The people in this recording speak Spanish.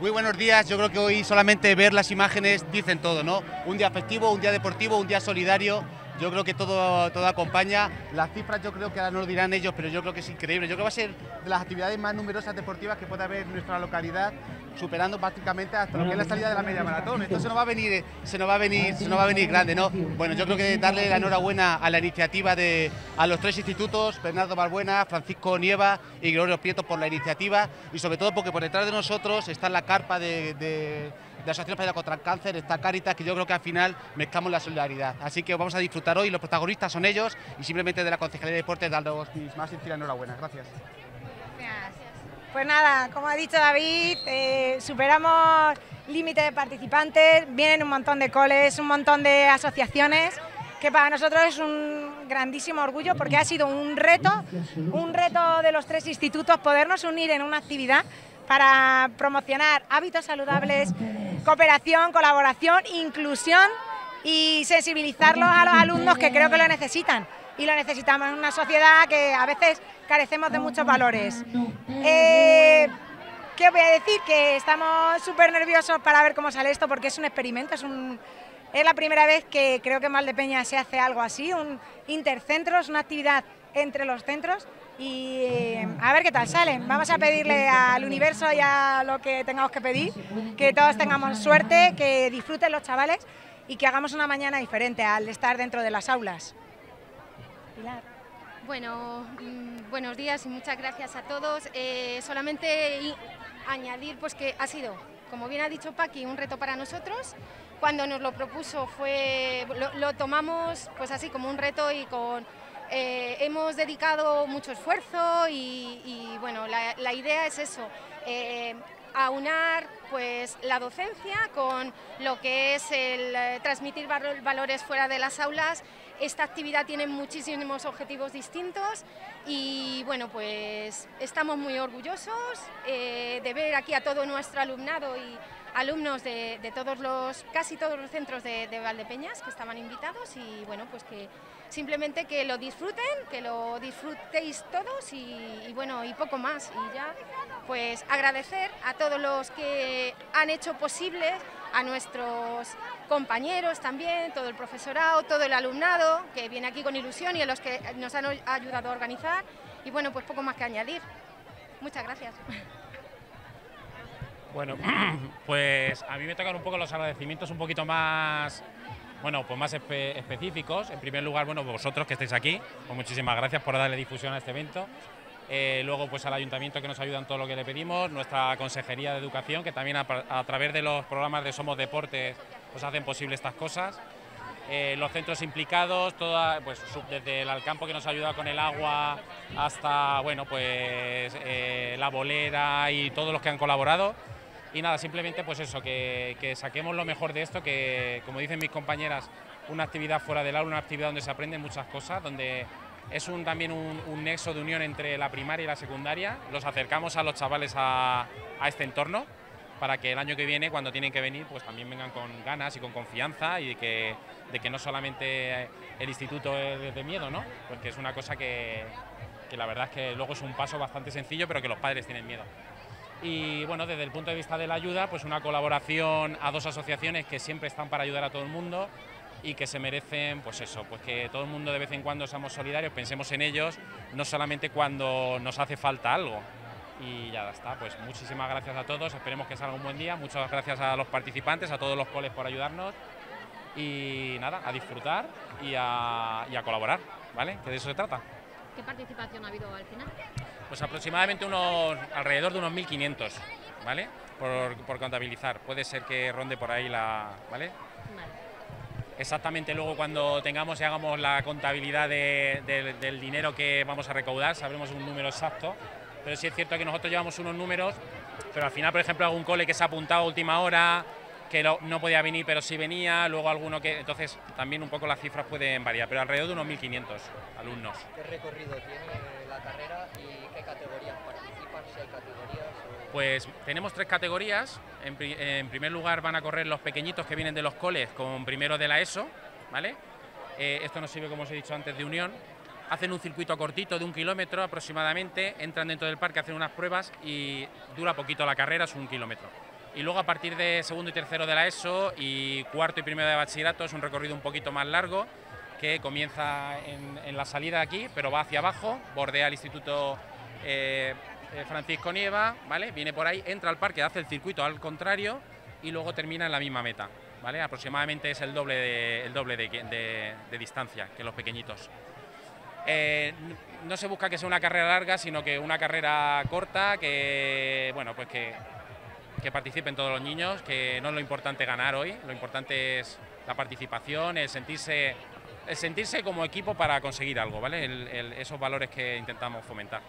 Muy buenos días, yo creo que hoy solamente ver las imágenes dicen todo, ¿no? Un día festivo, un día deportivo, un día solidario, yo creo que todo, todo acompaña. Las cifras yo creo que ahora nos lo dirán ellos, pero yo creo que es increíble. Yo creo que va a ser de las actividades más numerosas deportivas que puede haber en nuestra localidad, superando prácticamente hasta lo que es la salida de la media maratón. Esto se nos va a venir, se nos va a venir, se nos va a venir grande, ¿no? Bueno, yo creo que darle la enhorabuena a la iniciativa de a los tres institutos, Bernardo Balbuena, Francisco Nieva y Gregorio Prieto por la iniciativa y sobre todo porque por detrás de nosotros está la carpa de de Asociación Española contra el Cáncer, está Caritas, que yo creo que al final mezclamos la solidaridad. Así que vamos a disfrutar hoy, los protagonistas son ellos y simplemente de la Concejalía de Deportes darles mis más sinceras enhorabuena. Gracias. Pues nada, como ha dicho David, eh, superamos límite de participantes, vienen un montón de coles, un montón de asociaciones, que para nosotros es un grandísimo orgullo porque ha sido un reto, un reto de los tres institutos podernos unir en una actividad para promocionar hábitos saludables, cooperación, colaboración, inclusión y sensibilizarlos a los alumnos que creo que lo necesitan. Y lo necesitamos en una sociedad que a veces carecemos de muchos valores. Eh, ¿Qué voy a decir? Que estamos súper nerviosos para ver cómo sale esto porque es un experimento, es, un, es la primera vez que creo que en Valdepeña se hace algo así, un intercentros, una actividad entre los centros y eh, a ver qué tal sale. Vamos a pedirle al universo y a lo que tengamos que pedir, que todos tengamos suerte, que disfruten los chavales y que hagamos una mañana diferente al estar dentro de las aulas. Pilar. Bueno, mm, buenos días y muchas gracias a todos. Eh, solamente añadir pues que ha sido, como bien ha dicho Paqui, un reto para nosotros. Cuando nos lo propuso fue, lo, lo tomamos pues así como un reto y con eh, hemos dedicado mucho esfuerzo y, bueno, la, idea es eso, eh, aunar pues, la docencia con lo que es el eh, transmitir valores fuera de las aulas. Esta actividad tiene muchísimos objetivos distintos y bueno, pues estamos muy orgullosos de ver aquí a todo nuestro alumnado y alumnos de, todos los, casi todos los centros de, de Valdepeñas que estaban invitados y bueno, pues que simplemente que lo disfruten, que lo disfrutéis todos y, bueno, y poco más. Y ya, pues agradecer a todos los que han hecho posible, a nuestros compañeros también, todo el profesorado, todo el alumnado que viene aquí con ilusión y a los que nos han ayudado a organizar. Y bueno, pues poco más que añadir. Muchas gracias. Bueno, pues a mí me tocan un poco los agradecimientos un poquito más bueno, pues más específicos. En primer lugar, bueno, vosotros que estáis aquí, pues muchísimas gracias por darle difusión a este evento. Eh, luego, pues al ayuntamiento que nos ayuda en todo lo que le pedimos, nuestra consejería de educación, que también a, través de los programas de Somos Deportes, pues hacen posible estas cosas. Eh, los centros implicados, toda, pues desde el Alcampo que nos ayuda con el agua hasta, bueno, pues eh, la bolera y todos los que han colaborado. Y nada, simplemente pues eso, que, saquemos lo mejor de esto, que como dicen mis compañeras, una actividad fuera del aula, una actividad donde se aprenden muchas cosas, donde es un, también un, nexo de unión entre la primaria y la secundaria. Los acercamos a los chavales a, este entorno para que el año que viene, cuando tienen que venir, pues también vengan con ganas y con confianza y que, de que no solamente el instituto es de miedo, ¿no? Porque es una cosa que, que la verdad es que luego es un paso bastante sencillo, pero que los padres tienen miedo y bueno, desde el punto de vista de la ayuda, pues una colaboración a dos asociaciones que siempre están para ayudar a todo el mundo y que se merecen, pues eso, pues que todo el mundo de vez en cuando seamos solidarios, pensemos en ellos, no solamente cuando nos hace falta algo. Y ya está, pues muchísimas gracias a todos, esperemos que salga un buen día, muchas gracias a los participantes, a todos los coles por ayudarnos y nada, a disfrutar y a, y a colaborar, ¿vale? Que de eso se trata. ¿Qué participación ha habido al final? Pues aproximadamente unos, alrededor de unos 1.500, ¿vale? Por, contabilizar. Puede ser que ronde por ahí la... ¿vale? Exactamente luego cuando tengamos y hagamos la contabilidad del dinero que vamos a recaudar, sabremos un número exacto. Pero sí es cierto que nosotros llevamos unos números, pero al final, por ejemplo, algún cole que se ha apuntado a última hora, que no, podía venir pero sí venía, luego alguno que... Entonces también un poco las cifras pueden variar, pero alrededor de unos 1.500 alumnos. ¿Qué recorrido tiene la carrera y qué categorías participan? Si hay categorías. Pues tenemos tres categorías. En, primer lugar van a correr los pequeñitos que vienen de los coles con primero de la ESO, ¿vale? Eh, esto nos sirve, como os he dicho antes, de unión. Hacen un circuito cortito de un kilómetro aproximadamente, entran dentro del parque, hacen unas pruebas y dura poquito la carrera, es un kilómetro. Y luego a partir de segundo y tercero de la ESO y cuarto y primero de bachillerato es un recorrido un poquito más largo que comienza en, la salida aquí, pero va hacia abajo, bordea el Instituto eh, eh, Francisco Nieva, ¿vale? viene por ahí, entra al parque, hace el circuito al contrario y luego termina en la misma meta. ¿vale? Aproximadamente es el doble de, doble de, distancia que los pequeñitos. Eh, no se busca que sea una carrera larga, sino que una carrera corta, que bueno, pues que que participen todos los niños, que no es lo importante ganar hoy, lo importante es la participación, el sentirse, el sentirse como equipo para conseguir algo, ¿vale? esos valores que intentamos fomentar.